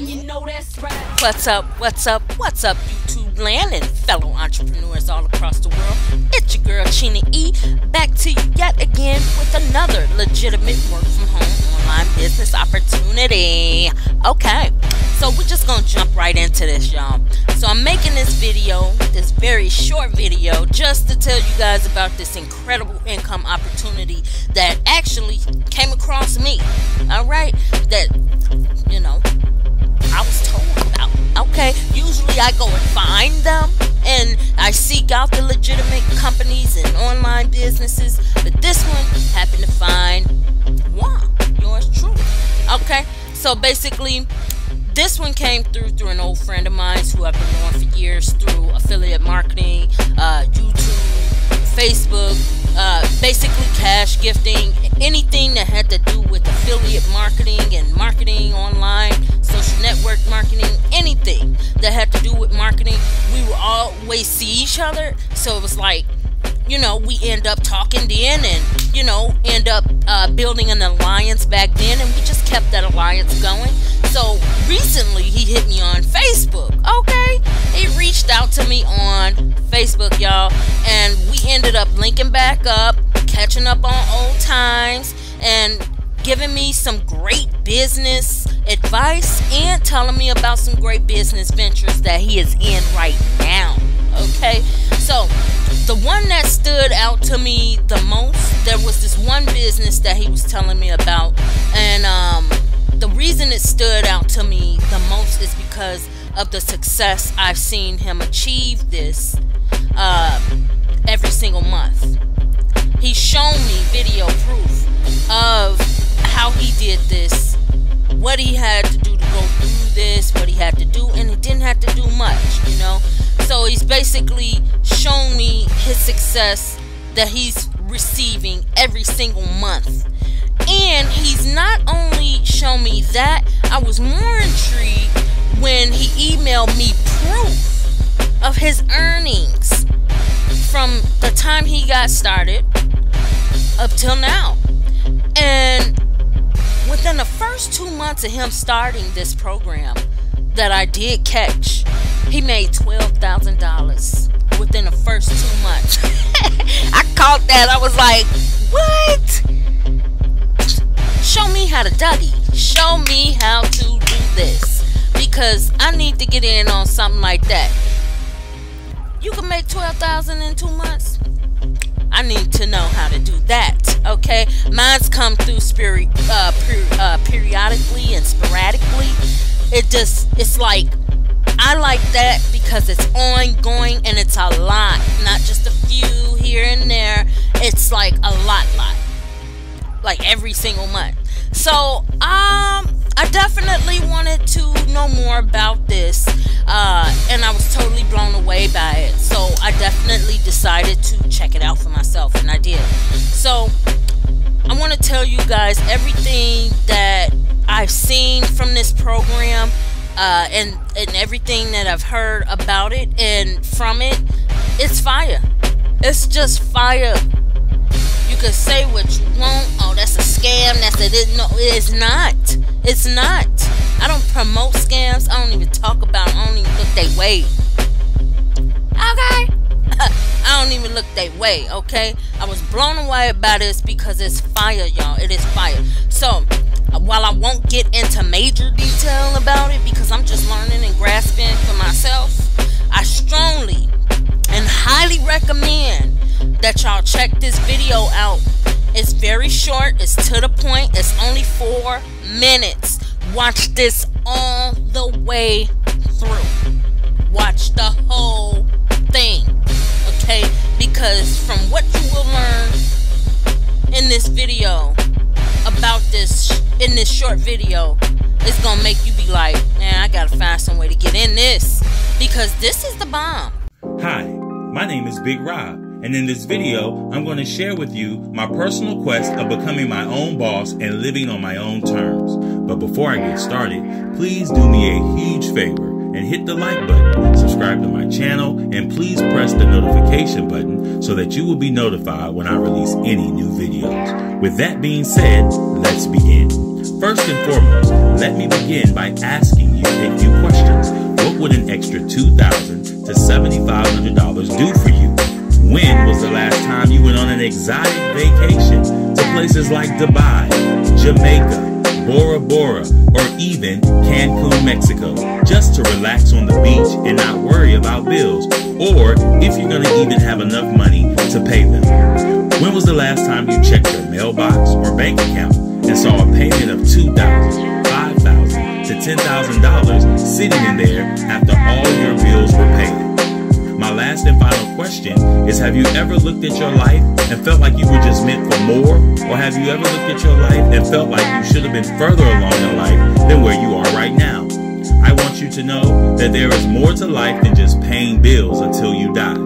You know that's right. What's up? What's up? What's up, YouTube land and fellow entrepreneurs all across the world? It's your girl Chinna E, back to you yet again with another legitimate work from home online business opportunity. Okay, so we're just gonna jump right into this, y'all. So I'm making this video, this very short video, just to tell you guys about this incredible income opportunity that actually came across me. All right, that you know I was told about. Okay, usually I go and find them and I seek out the legitimate companies and online businesses, but this one happened to find one, yours truly. Okay, so basically, this one came through through an old friend of mine who I've been knowing for years through affiliate marketing, uh, YouTube, Facebook, uh, basically cash gifting, anything that had to do with affiliate marketing and marketing online, social network marketing, anything that had to do with marketing, we would always see each other. So it was like, you know, we end up talking then and, you know, end up uh, building an alliance back then, and we just kept that alliance going. So recently, he hit me on Facebook. Okay, he reached out to me on Facebook, y'all, and we ended up linking back up, catching up on old times, and giving me some great business advice and telling me about some great business ventures that he is in right now. Okay, so the one that stood out to me the most, there was this one business that he was telling me about, and um, the reason it stood out to me the most is because of the success I've seen him achieve this uh, every single month. He's shown me video proof of how he did this, what he had to do to go through this, what he had to do, and he didn't have to do much, you know. So he's basically shown me his success that he's receiving every single month. And he's not only shown me that, I was more intrigued when he emailed me proof of his earnings from the time he got started up till now. And first two months of him starting this program that I did catch, he made $12,000 within the first two months. I caught that. I was like, what? Show me how to Dougie. Show me how to do this. Because I need to get in on something like that. You can make 12000 in two months? I need to know how to do that. Okay, mine's come through spirit uh, per, uh, periodically and sporadically. It just it's like I like that because it's ongoing and it's a lot, not just a few here and there. It's like a lot, lot, like every single month. So um, I definitely wanted to know more about this, uh, and I was totally blown away by it. So I definitely decided to check it out for myself, and I did. So I want to tell you guys everything that I've seen from this program. Uh, and and everything that I've heard about it and from it, it's fire. It's just fire. You can say what you want. Scam. That's a it. No, it is not. It's not. I don't promote scams. I don't even talk about. Them. I don't even look their way. Okay. I don't even look that way, okay? I was blown away by this because it's fire, y'all. It is fire. So, while I won't get into major detail about it because I'm just learning and grasping for myself, I strongly and highly recommend that y'all check this video out. It's very short, it's to the point, it's only four minutes. Watch this all the way through. Watch the whole thing, okay? Because from what you will learn in this video about this, in this short video, it's gonna make you be like, man, I gotta find some way to get in this because this is the bomb. Hi, my name is Big Rob. And in this video, I'm going to share with you my personal quest of becoming my own boss and living on my own terms. But before I get started, please do me a huge favor and hit the like button, subscribe to my channel, and please press the notification button so that you will be notified when I release any new videos. With that being said, let's begin. First and foremost, let me begin by asking you a few questions. What would an extra 2,000 to $7,500 do for you? When was the last time you went on an exotic vacation to places like Dubai, Jamaica, Bora Bora, or even Cancun, Mexico, just to relax on the beach and not worry about bills, or if you're going to even have enough money to pay them? When was the last time you checked your mailbox or bank account and saw a payment of $2,000, $5,000 to $10,000 sitting in there after all your bills were paid? My last and final question is Have you ever looked at your life and felt like you were just meant for more? Or have you ever looked at your life and felt like you should have been further along in life than where you are right now? I want you to know that there is more to life than just paying bills until you die.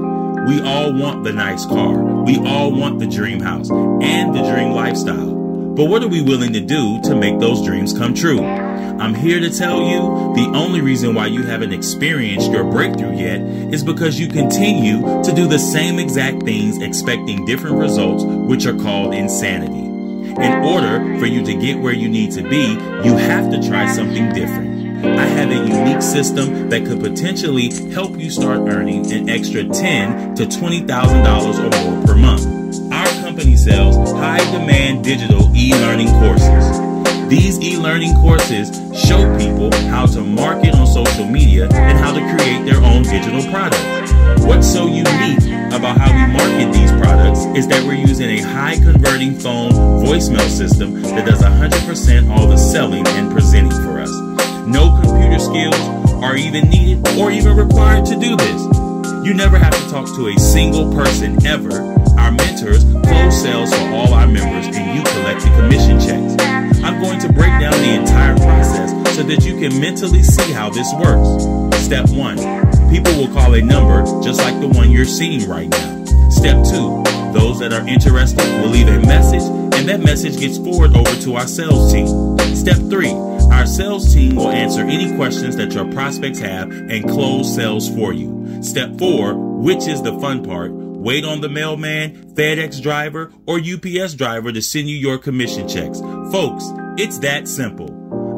We all want the nice car. We all want the dream house and the dream lifestyle. But what are we willing to do to make those dreams come true? I'm here to tell you the only reason why you haven't experienced your breakthrough yet is because you continue to do the same exact things expecting different results, which are called insanity. In order for you to get where you need to be, you have to try something different. I have a unique system that could potentially help you start earning an extra ten to $20,000 or more per month. Company sells high demand digital e-learning courses. These e-learning courses show people how to market on social media and how to create their own digital products. What's so unique about how we market these products is that we're using a high converting phone voicemail system that does 100% all the selling and presenting for us. No computer skills are even needed or even required to do this. You never have to talk to a single person ever. Our mentors close sales for all our members and you collect the commission checks. I'm going to break down the entire process so that you can mentally see how this works. Step one, people will call a number just like the one you're seeing right now. Step two, those that are interested will leave a message and that message gets forwarded over to our sales team. Step three, our sales team will answer any questions that your prospects have and close sales for you. Step four, which is the fun part, wait on the mailman, FedEx driver, or UPS driver to send you your commission checks. Folks, it's that simple.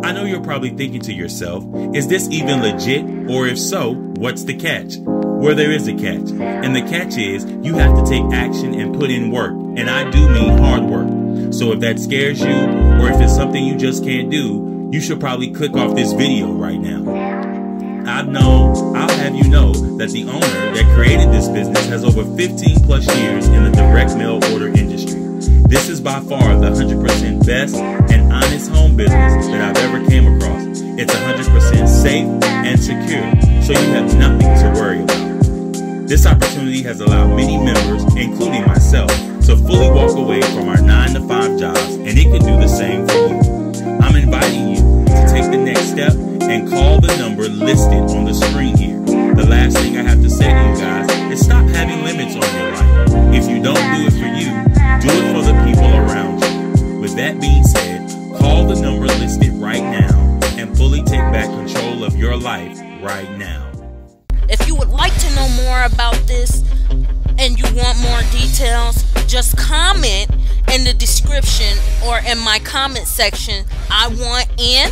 I know you're probably thinking to yourself, is this even legit? Or if so, what's the catch? Where there is a catch. And the catch is you have to take action and put in work. And I do mean hard work. So if that scares you, or if it's something you just can't do, you should probably click off this video right now. I've known, I'll have you know that the owner that created this business has over 15 plus years in the direct mail order industry. This is by far the 100% best and honest home business that I've ever came across. It's 100% safe and secure, so you have nothing to worry about. This opportunity has allowed many members, including myself, to fully walk away from our 9 to 5 jobs, and it can do the same for you. Number listed on the screen here. The last thing I have to say to you guys is stop having limits on your life. If you don't do it for you, do it for the people around you. With that being said, call the number listed right now and fully take back control of your life right now. If you would like to know more about this and you want more details, just comment in the description or in my comment section, I want in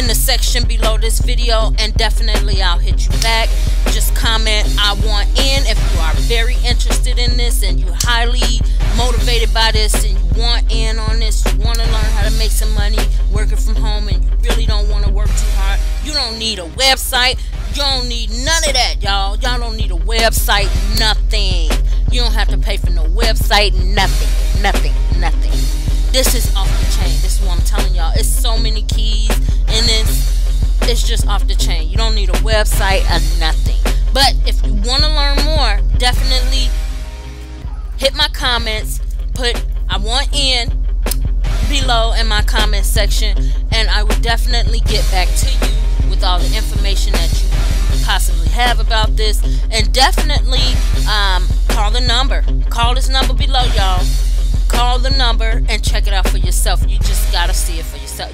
in the section below this video and definitely I'll hit you back. Just comment I want in if you are very interested in this and you're highly motivated by this and you want in on this, you want to learn how to make some money working from home and you really don't want to work too hard. You don't need a website. You don't need none of that, y'all. Y'all don't need a website, nothing. You don't have to pay for no website, nothing, nothing, nothing. This is off the chain. This is what I'm telling y'all. It's so many keys in this. It's just off the chain. You don't need a website or nothing. But if you want to learn more, definitely hit my comments. Put I want in below in my comment section, and I will definitely get back to you with all the information that you possibly have about this. And definitely um, call the number. Call this number below, y'all. Call the number and check it out for yourself. You just gotta see it for yourself.